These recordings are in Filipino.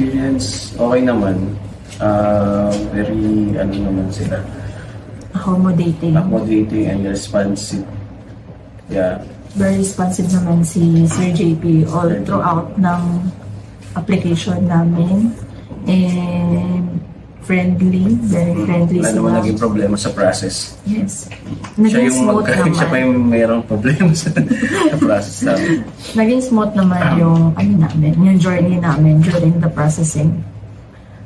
experience, okay naman. Uh, very, ano naman sila, Accommodating. accommodating and responsive. Yeah. Very responsive naman si Sir JP all throughout ng application namin. And friendly, very friendly Wala naman sila. naging problema sa process. Yes. Siya Naging yung smooth magka- naman. siya pa yung mayroong problema sa, sa process namin. Naging smooth naman yung ano namin, yung journey namin during the processing.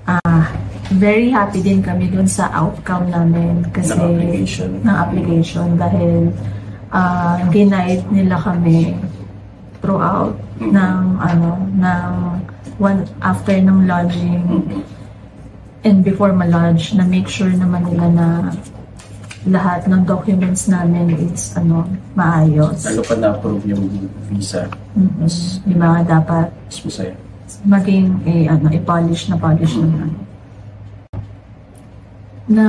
Ah, very happy din kami dun sa outcome namin kasi Ng application. ng application dahil ah ginaid nila kami throughout Mhm. ng ano ng one after ng lodging and before ma-lodge na make sure naman nila na lahat ng documents namin is ano maayos. Lalo pa na-approve yung visa. Mm-mm. Yung mga dapat Mas masaya. maging eh, ano, i-polish na polish naman. Na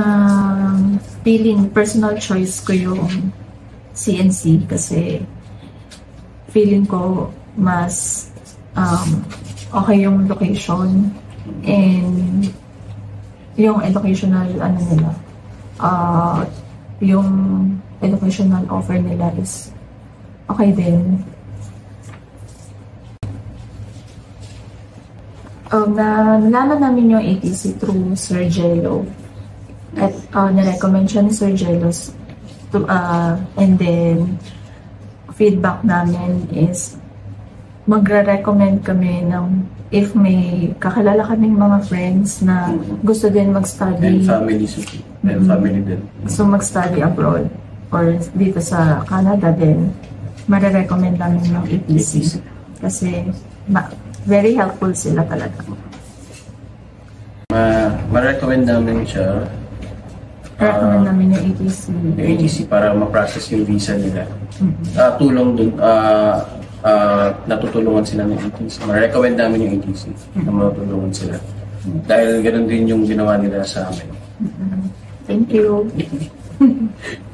feeling, personal choice ko yung CNC kasi feeling ko mas um, okay yung location and yung educational ano nila uh, yung educational offer nila is okay din Um, na nalaman namin yung ATC through Sir Jello. At uh, nirecommend siya ni Sir Jello. To, uh, and then, feedback namin is magre-recommend kami ng if may kakilala kaming mga friends na gusto din And mag-study, family support. And Mhm. family din. gusto mag-study abroad or dito sa Canada din, marirecommend namin yung ATC. Kasi ma- very helpful sila talaga. Ma ma-recommend namin siya Recommend Ah. namin yung ATC. yung ATC para ma-process yung visa nila. Mhm. Ah, tulong dun, ah, ah, natutulungan sila ng ATC. Ma-recommend namin yung ATC na matutulungan sila. Dahil ganoon din yung ginawa nila sa amin. Thank you.